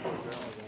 있었고요.